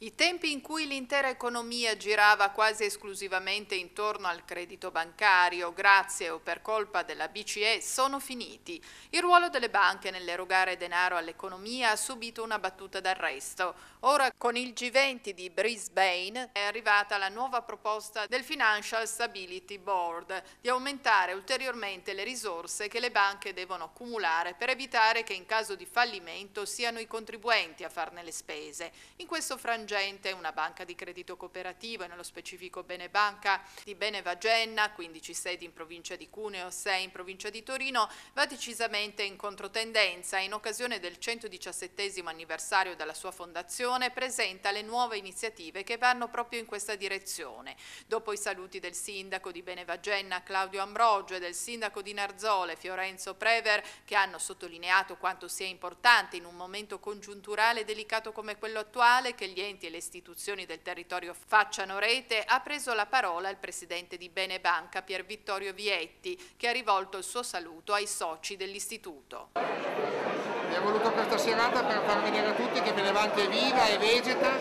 I tempi in cui l'intera economia girava quasi esclusivamente intorno al credito bancario, grazie o per colpa della BCE, sono finiti. Il ruolo delle banche nell'erogare denaro all'economia ha subito una battuta d'arresto. Ora, con il G20 di Brisbane, è arrivata la nuova proposta del Financial Stability Board di aumentare ulteriormente le risorse che le banche devono accumulare per evitare che in caso di fallimento siano i contribuenti a farne le spese. In questo frangente frangente una banca di credito cooperativo e nello specifico Benebanca di Benevagenna, 15 sedi in provincia di Cuneo, 6 in provincia di Torino, va decisamente in controtendenza in occasione del 117 anniversario della sua fondazione presenta le nuove iniziative che vanno proprio in questa direzione. Dopo i saluti del sindaco di Benevagenna Claudio Ambrogio e del sindaco di Narzole Fiorenzo Prever che hanno sottolineato quanto sia importante in un momento congiunturale delicato come quello attuale che gli enti enti e le istituzioni del territorio facciano rete, ha preso la parola il presidente di Benebanca Pier Vittorio Vietti, che ha rivolto il suo saluto ai soci dell'istituto. Abbiamo voluto questa serata per far vedere a tutti che Benebanca è viva e vegeta,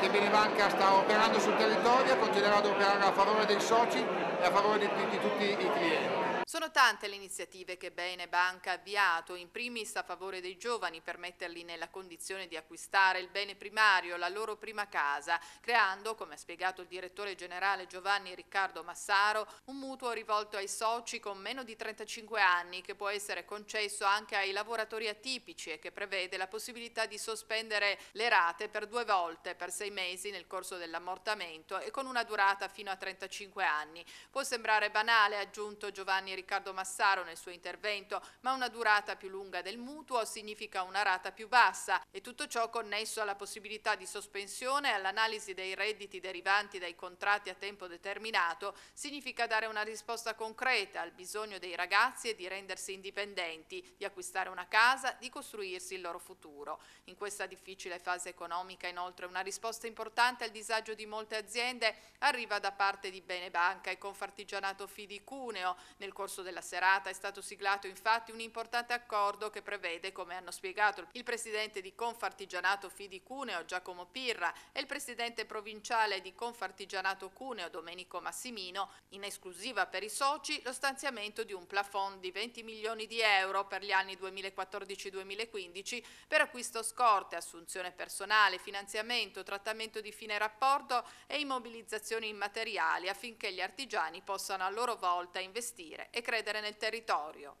che Benebanca sta operando sul territorio, continuerà ad operare a favore dei soci e a favore di, di, di tutti i clienti. Sono tante le iniziative che Bene Banca ha avviato, in primis a favore dei giovani per metterli nella condizione di acquistare il bene primario, la loro prima casa, creando, come ha spiegato il direttore generale Giovanni Riccardo Massaro, un mutuo rivolto ai soci con meno di 35 anni che può essere concesso anche ai lavoratori atipici e che prevede la possibilità di sospendere le rate per due volte per sei mesi nel corso dell'ammortamento e con una durata fino a 35 anni. Può sembrare banale, ha aggiunto Giovanni Riccardo Massaro nel suo intervento, ma una durata più lunga del mutuo significa una rata più bassa e tutto ciò connesso alla possibilità di sospensione e all'analisi dei redditi derivanti dai contratti a tempo determinato significa dare una risposta concreta al bisogno dei ragazzi e di rendersi indipendenti, di acquistare una casa, di costruirsi il loro futuro. In questa difficile fase economica inoltre una risposta importante al disagio di molte aziende arriva da parte di Benebanca e Confartigianato Fidi Cuneo nel corso corso della serata è stato siglato infatti un importante accordo che prevede, come hanno spiegato il presidente di Confartigianato Fidi Cuneo Giacomo Pirra e il presidente provinciale di Confartigianato Cuneo Domenico Massimino, in esclusiva per i soci, lo stanziamento di un plafond di 20 milioni di euro per gli anni 2014-2015 per acquisto scorte, assunzione personale, finanziamento, trattamento di fine rapporto e immobilizzazioni immateriali affinché gli artigiani possano a loro volta investire e credere nel territorio.